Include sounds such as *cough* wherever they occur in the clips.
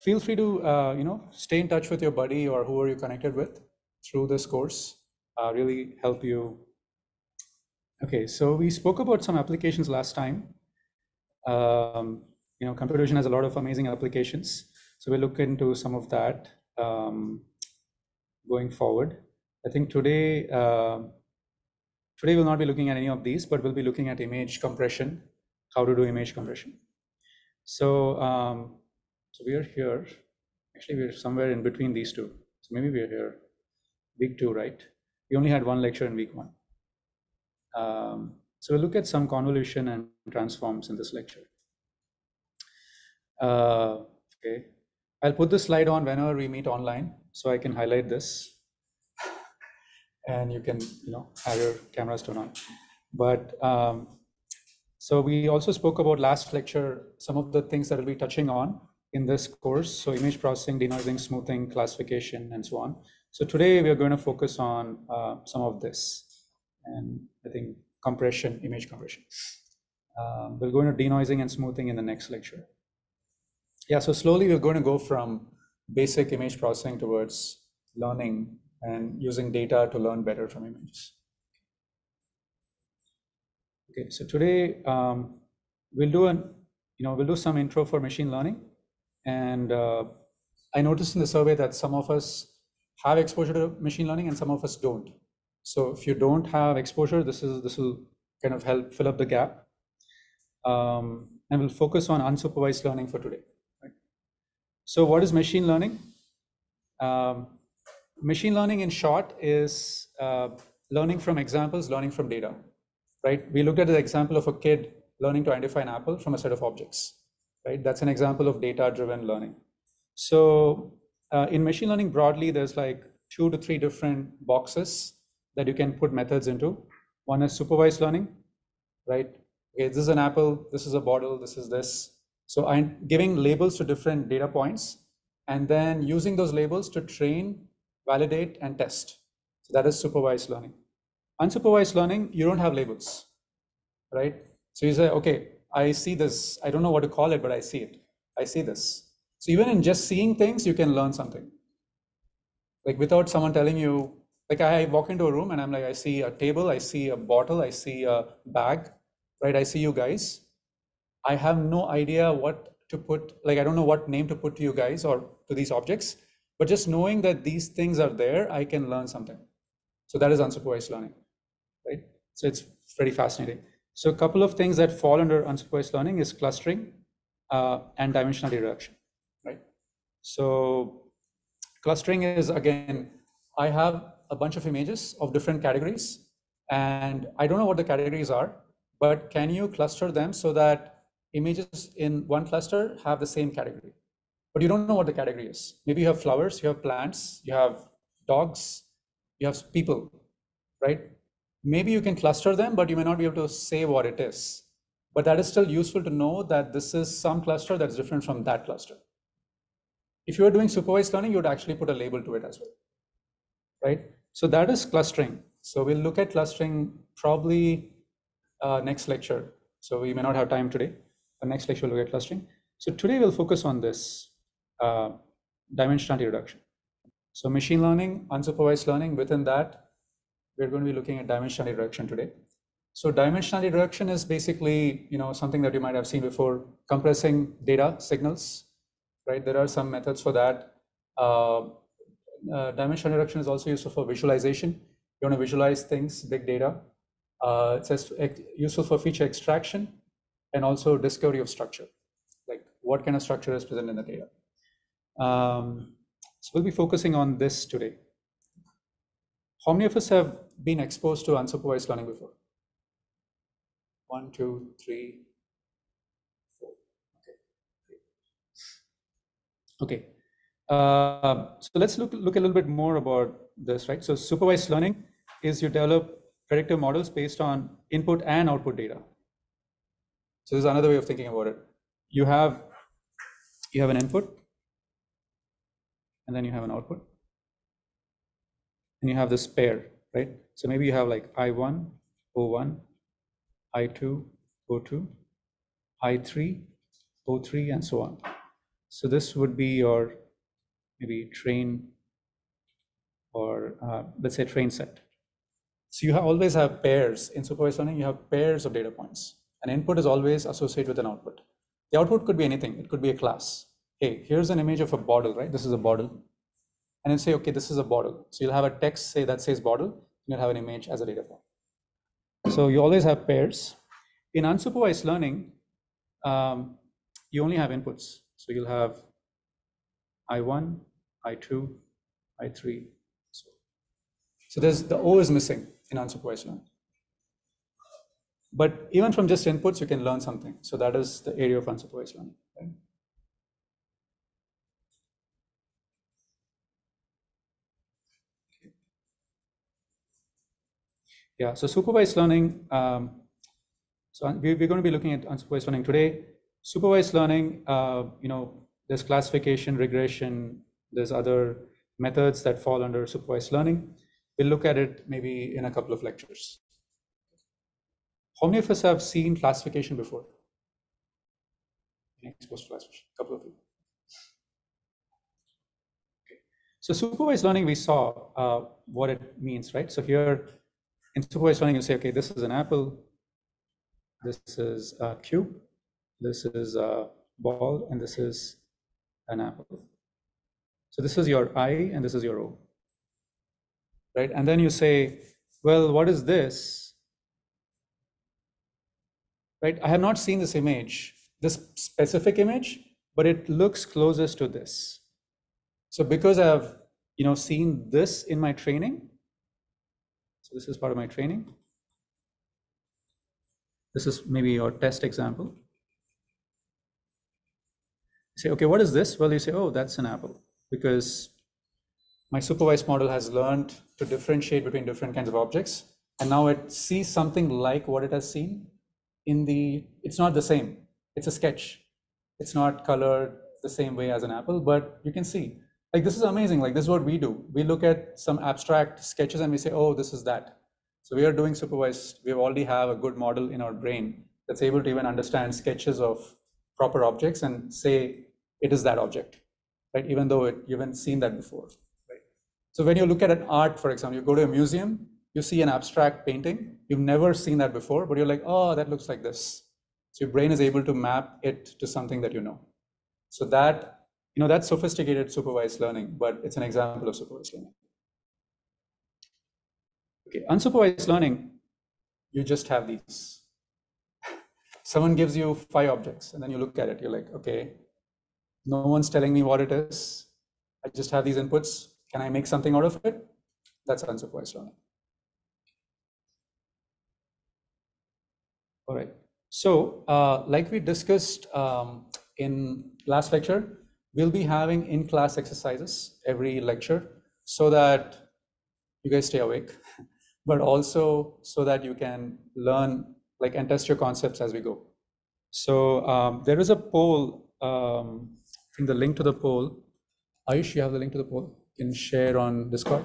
feel free to, uh, you know, stay in touch with your buddy or who are you connected with through this course. Uh, really help you. Okay, so we spoke about some applications last time. Um, you know, computer vision has a lot of amazing applications. So we'll look into some of that um, going forward. I think today, uh, today we'll not be looking at any of these, but we'll be looking at image compression, how to do image compression. So, um, so we are here. Actually, we're somewhere in between these two. So maybe we're here, week two, right? We only had one lecture in week one. Um, so we'll look at some convolution and transforms in this lecture. Uh, okay, I'll put the slide on whenever we meet online, so I can highlight this, *laughs* and you can, you know, have your cameras turned on. But um, so we also spoke about last lecture some of the things that we'll be touching on in this course. So image processing, denoising, smoothing, classification, and so on. So today we are going to focus on uh, some of this, and I think compression, image compression. Um, we'll go into denoising and smoothing in the next lecture. Yeah, so slowly we're going to go from basic image processing towards learning and using data to learn better from images. Okay, so today um, we'll do an, you know, we'll do some intro for machine learning. And uh, I noticed in the survey that some of us have exposure to machine learning and some of us don't. So if you don't have exposure, this is this will kind of help fill up the gap. Um, and we'll focus on unsupervised learning for today. Right? So what is machine learning? Um, machine learning in short is uh, learning from examples, learning from data, right? We looked at the example of a kid learning to identify an apple from a set of objects, right? That's an example of data-driven learning. So uh, in machine learning broadly, there's like two to three different boxes that you can put methods into. One is supervised learning, right? Okay, this is an apple, this is a bottle, this is this. So I'm giving labels to different data points and then using those labels to train, validate, and test. So that is supervised learning. Unsupervised learning, you don't have labels, right? So you say, okay, I see this. I don't know what to call it, but I see it. I see this. So even in just seeing things, you can learn something. Like without someone telling you, like I walk into a room and I'm like, I see a table, I see a bottle, I see a bag, right? I see you guys. I have no idea what to put, like, I don't know what name to put to you guys or to these objects, but just knowing that these things are there, I can learn something. So that is unsupervised learning, right? So it's pretty fascinating. So a couple of things that fall under unsupervised learning is clustering uh, and dimensional reduction, right? So clustering is, again, I have a bunch of images of different categories. And I don't know what the categories are, but can you cluster them so that images in one cluster have the same category? But you don't know what the category is. Maybe you have flowers, you have plants, you have dogs, you have people, right? Maybe you can cluster them, but you may not be able to say what it is. But that is still useful to know that this is some cluster that's different from that cluster. If you are doing supervised learning, you would actually put a label to it as well, right? So that is clustering. So we'll look at clustering probably uh, next lecture. So we may not have time today, but next lecture we'll look at clustering. So today we'll focus on this uh, dimensionality reduction. So machine learning, unsupervised learning, within that, we're going to be looking at dimensionality reduction today. So dimensionality reduction is basically, you know, something that you might have seen before, compressing data signals, right? There are some methods for that. Uh, uh, dimension reduction is also useful for visualization. You want to visualize things, big data. Uh, it says useful for feature extraction and also discovery of structure, like what kind of structure is present in the data. Um, so we'll be focusing on this today. How many of us have been exposed to unsupervised learning before? One, two, three, four. Okay. Okay. Uh, so let's look, look a little bit more about this, right? So supervised learning is you develop predictive models based on input and output data. So this is another way of thinking about it. You have you have an input, and then you have an output, and you have this pair, right? So maybe you have like I1, O1, I2, O2, I3, O3, and so on. So this would be your maybe train or uh, let's say train set. So you have always have pairs in supervised learning, you have pairs of data points. An input is always associated with an output. The output could be anything. It could be a class. Hey, here's an image of a bottle, right? This is a bottle. And then say, okay, this is a bottle. So you'll have a text say that says bottle, and you'll have an image as a data point. So you always have pairs. In unsupervised learning, um, you only have inputs. So you'll have I1, I2, I3. So, so there's the O is missing in unsupervised learning. But even from just inputs, you can learn something. So that is the area of unsupervised learning. Right? Yeah, so supervised learning, um, so we're going to be looking at unsupervised learning today. Supervised learning, uh, you know, there's classification, regression, there's other methods that fall under supervised learning. We'll look at it maybe in a couple of lectures. How many of us have seen classification before? Exposed to classification, a couple of you. Okay. So supervised learning, we saw uh, what it means, right? So here in supervised learning, you say, okay, this is an apple, this is a cube, this is a ball, and this is an apple. So this is your I and this is your O. Right? And then you say, well, what is this? Right? I have not seen this image, this specific image, but it looks closest to this. So because I've you know seen this in my training, so this is part of my training. This is maybe your test example. You say, okay, what is this? Well, you say, oh, that's an apple because my supervised model has learned to differentiate between different kinds of objects. And now it sees something like what it has seen in the, it's not the same. It's a sketch. It's not colored the same way as an apple, but you can see like this is amazing. Like this is what we do. We look at some abstract sketches and we say, oh, this is that. So we are doing supervised. We already have a good model in our brain that's able to even understand sketches of proper objects and say it is that object, right? Even though it, you haven't seen that before? So when you look at an art, for example, you go to a museum, you see an abstract painting, you've never seen that before, but you're like, oh, that looks like this. So your brain is able to map it to something that you know. So that you know, that's sophisticated supervised learning, but it's an example of supervised learning. Okay, unsupervised learning, you just have these. *laughs* Someone gives you five objects and then you look at it, you're like, okay, no one's telling me what it is. I just have these inputs. Can I make something out of it? That's unsupervised learning. All right. So, uh, like we discussed um, in last lecture, we'll be having in-class exercises every lecture so that you guys stay awake, *laughs* but also so that you can learn like and test your concepts as we go. So um, there is a poll um, in the link to the poll. Ayush, you have the link to the poll. You can share on Discord.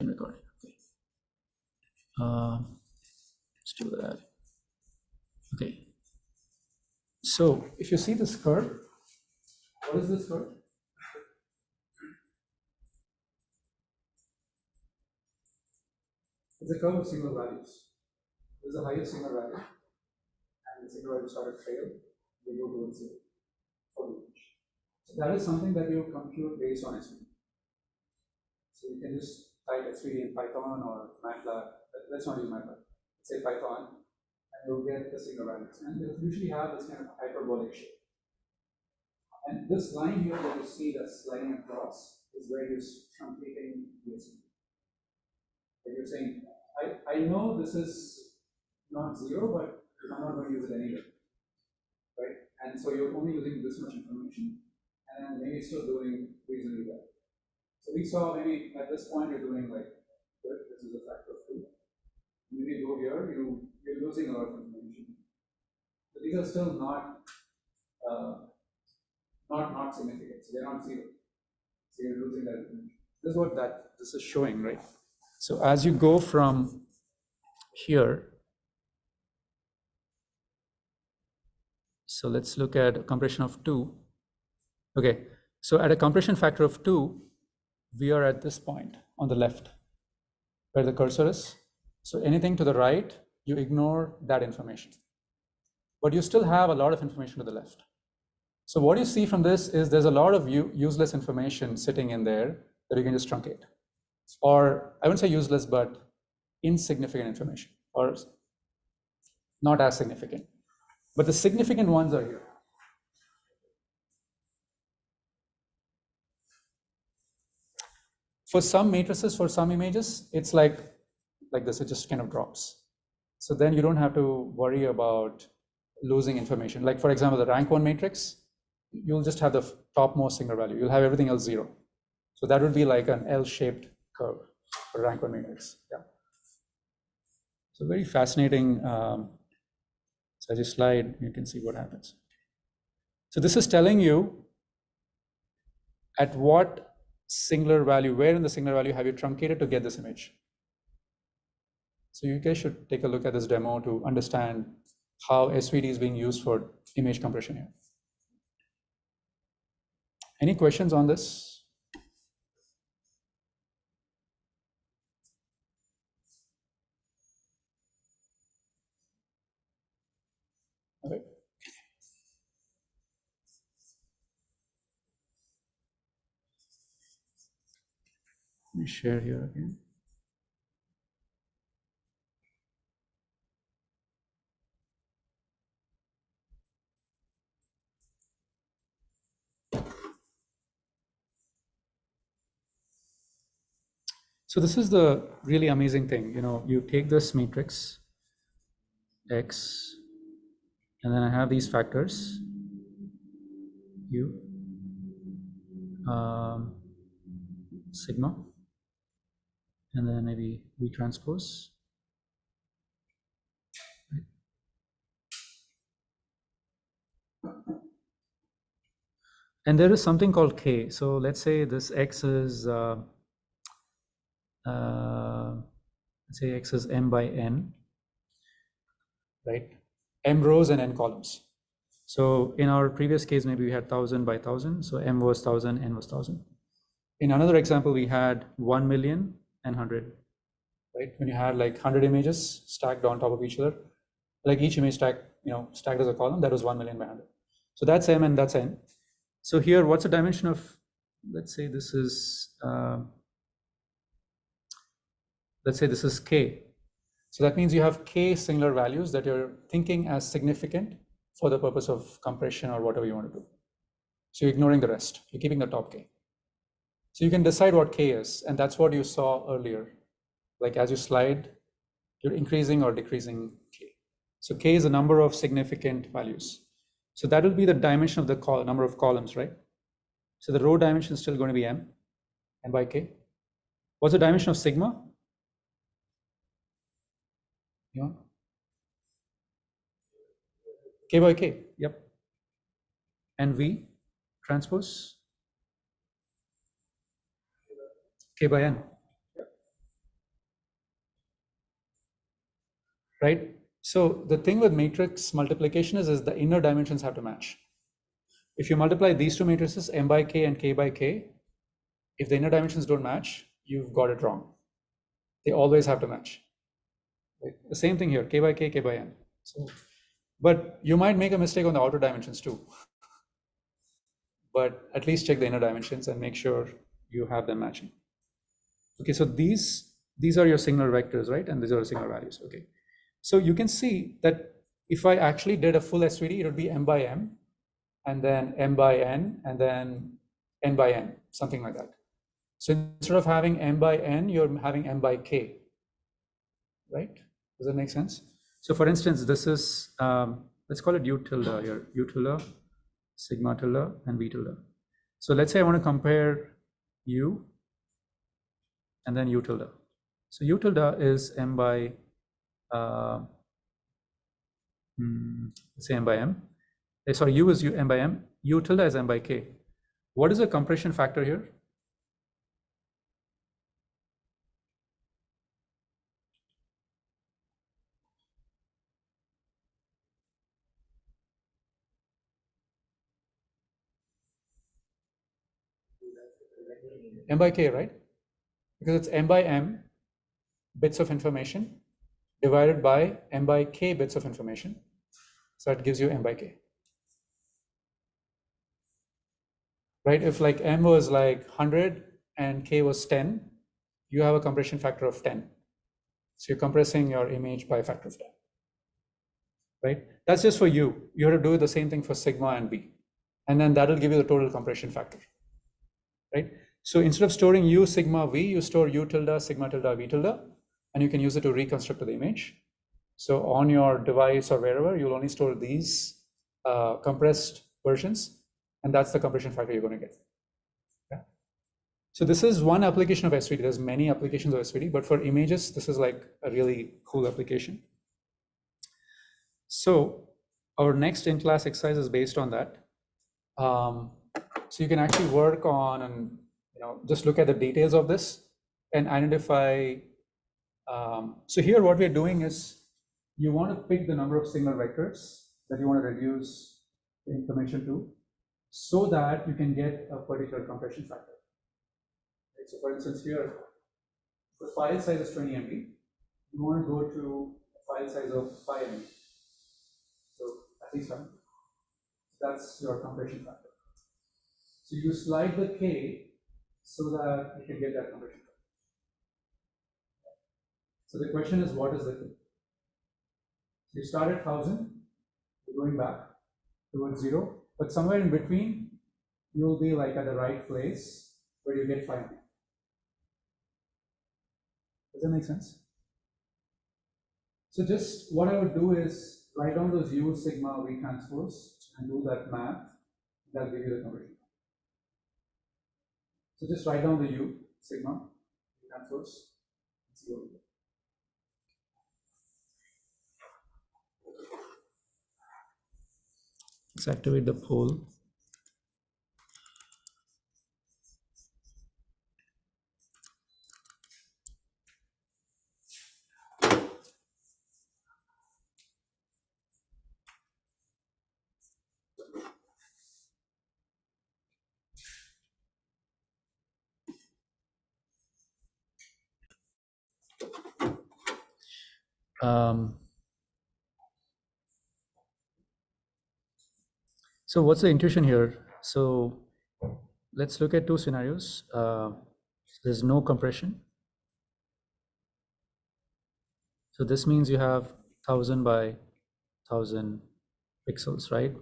Record. Okay. Uh, let's do that. Okay. So if you see this curve, what is this curve? It's a curve of singular values. This is the highest singular value, and the singular value started trail, they go towards zero for image. So that is something that you compute based on SVD. So you can just type SVD in Python or MATLAB. Let's not use MATLAB. Let's say Python, you'll get the singular values. And they usually have this kind of hyperbolic shape. And this line here that you see that's sliding across is where you're truncating the SVD. you're saying, I, I know this is not zero, but I'm not going to use it anyway. Right? And so you're only using this much information, and maybe still doing reasonably well. So we saw maybe at this point you're doing like this is a factor of two. Maybe go here, you you're losing of information. But these are still not uh, not not significant. So they're not zero. So you're losing that. This is what that this is showing, right? So as you go from here, So let's look at a compression of two. Okay, so at a compression factor of two, we are at this point on the left where the cursor is. So anything to the right, you ignore that information. But you still have a lot of information to the left. So what you see from this is there's a lot of useless information sitting in there that you can just truncate. Or I wouldn't say useless, but insignificant information or not as significant. But the significant ones are here. For some matrices, for some images, it's like, like this, it just kind of drops. So then you don't have to worry about losing information. Like for example, the rank one matrix, you'll just have the topmost singular value. You'll have everything else zero. So that would be like an L-shaped curve for rank one matrix. Yeah. So very fascinating. Um, so as you slide, you can see what happens. So this is telling you at what singular value, where in the singular value have you truncated to get this image. So you guys should take a look at this demo to understand how SVD is being used for image compression here. Any questions on this? Let me share here again. So this is the really amazing thing. You know, you take this matrix X and then I have these factors u um, sigma and then maybe v transpose and there is something called k so let's say this x is uh, say x is m by n right m rows and n columns. So in our previous case, maybe we had 1000 by 1000. So m was 1000, n was 1000. In another example, we had 1 million and 100, right? When you had like 100 images stacked on top of each other, like each image stack you know, stacked as a column, that was 1 million by 100. So that's m and that's n. So here, what's the dimension of, let's say this is, uh, let's say this is k. So that means you have k singular values that you're thinking as significant for the purpose of compression or whatever you want to do. So you're ignoring the rest. You're keeping the top k. So you can decide what k is, and that's what you saw earlier. Like as you slide, you're increasing or decreasing k. So k is a number of significant values. So that will be the dimension of the number of columns, right? So the row dimension is still going to be m, m by k. What's the dimension of sigma? Yeah. K by K, yep. And V transpose K by N. Right? So the thing with matrix multiplication is, is the inner dimensions have to match. If you multiply these two matrices, M by K and K by K, if the inner dimensions don't match, you've got it wrong. They always have to match. The same thing here, k by k, k by n. So, but you might make a mistake on the outer dimensions too. But at least check the inner dimensions and make sure you have them matching. Okay, so these these are your singular vectors, right? And these are singular values. Okay, so you can see that if I actually did a full SVD, it would be m by m, and then m by n, and then n by n, something like that. So instead of having m by n, you're having m by k, right? Does that make sense? So for instance, this is, um, let's call it U tilde here, U tilde, sigma tilde, and V tilde. So let's say I want to compare U and then U tilde. So U tilde is M by, uh, hmm, let's say M by M. Eh, sorry, U is U, M by M. U tilde is M by K. What is the compression factor here? M by K, right? Because it's M by M bits of information divided by M by K bits of information. So it gives you M by K. Right? If like M was like 100 and K was 10, you have a compression factor of 10. So you're compressing your image by a factor of 10. Right? That's just for you. You have to do the same thing for sigma and V. And then that'll give you the total compression factor. Right? So instead of storing u sigma v, you store u tilde sigma tilde v tilde, and you can use it to reconstruct the image. So on your device or wherever, you'll only store these uh, compressed versions, and that's the compression factor you're going to get. Yeah. So this is one application of SVD. There's many applications of SVD, but for images, this is like a really cool application. So our next in-class exercise is based on that. Um, so you can actually work on and you know just look at the details of this and identify. Um, so here, what we're doing is you want to pick the number of signal vectors that you want to reduce the information to, so that you can get a particular compression factor. Right? So, for instance, here the file size is 20 MB. You want to go to a file size of 5 MB. So at least one. That's your compression factor. So you slide the K so that you can get that factor. So the question is, what is the K? You start at 1000, you're going back towards zero, but somewhere in between, you'll be like at the right place where you get 5. Does that make sense? So just what I would do is write down those U sigma V transpose and do that math. That'll give you the conversion. So just write down the U sigma V transpose. See. Let's activate the poll. Um, so what's the intuition here? So let's look at two scenarios. Uh, there's no compression. So this means you have 1000 by 1000 pixels, right?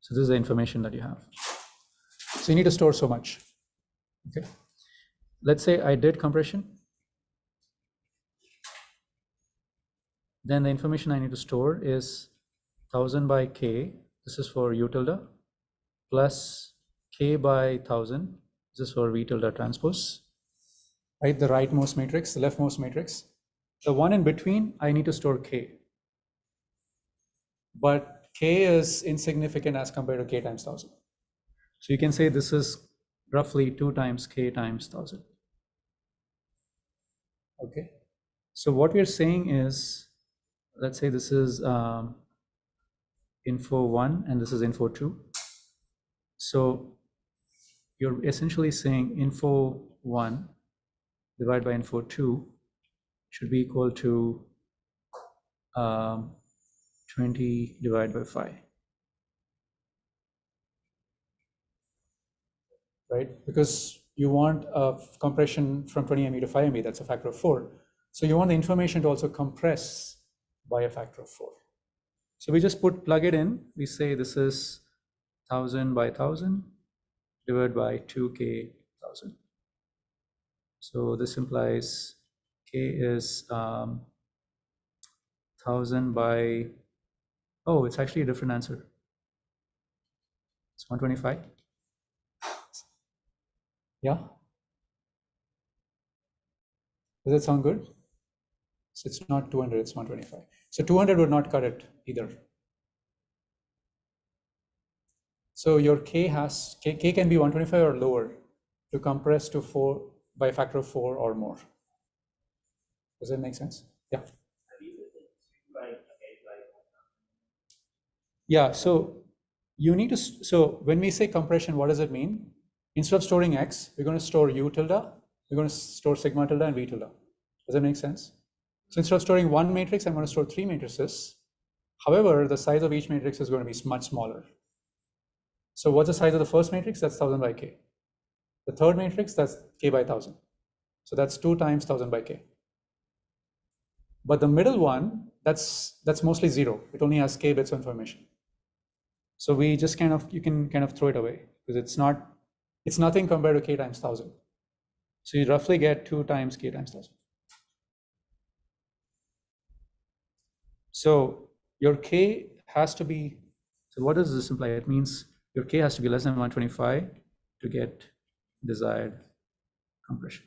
So this is the information that you have. So you need to store so much. Okay. Let's say I did compression. Then the information I need to store is 1000 by k. This is for u tilde plus k by 1000. This is for v tilde transpose. Right, the rightmost matrix, the leftmost matrix. The one in between, I need to store k. But k is insignificant as compared to k times 1000. So you can say this is roughly 2 times k times 1000. Okay. So what we're saying is, let's say this is um, info 1 and this is info 2. So you're essentially saying info 1 divided by info 2 should be equal to um, 20 divided by 5. Right? Because you want a compression from 20 MB to 5 MB, that's a factor of 4. So you want the information to also compress by a factor of 4. So we just put plug it in. We say this is 1000 by 1000 divided by 2k 1000. So this implies k is um, 1000 by, oh, it's actually a different answer. It's 125. *laughs* Yeah? Does that sound good? So it's not 200, it's 125. So 200 would not cut it either. So your K has, K, K can be 125 or lower to compress to four by a factor of four or more. Does that make sense? Yeah. Yeah, so you need to, so when we say compression, what does it mean? instead of storing x, we're going to store u tilde, we're going to store sigma tilde and v tilde. Does that make sense? So instead of storing one matrix, I'm going to store three matrices. However, the size of each matrix is going to be much smaller. So what's the size of the first matrix? That's 1000 by k. The third matrix, that's k by 1000. So that's 2 times 1000 by k. But the middle one, that's that's mostly zero. It only has k bits of information. So we just kind of, you can kind of throw it away because it's not, it's nothing compared to k times 1000. So you roughly get 2 times k times 1000. So your k has to be, so what does this imply? It means your k has to be less than 125 to get desired compression.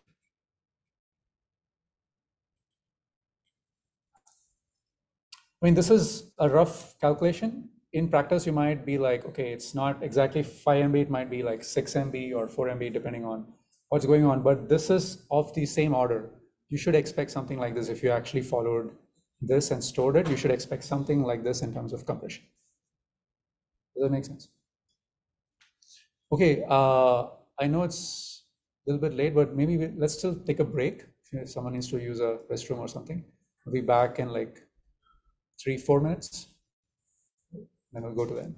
I mean, this is a rough calculation. In practice, you might be like, okay, it's not exactly 5 MB, it might be like 6 MB or 4 MB, depending on what's going on. But this is of the same order. You should expect something like this if you actually followed this and stored it. You should expect something like this in terms of compression. Does that make sense? Okay, uh, I know it's a little bit late, but maybe we, let's still take a break. If someone needs to use a restroom or something, we'll be back in like three, four minutes. Then we'll go to that.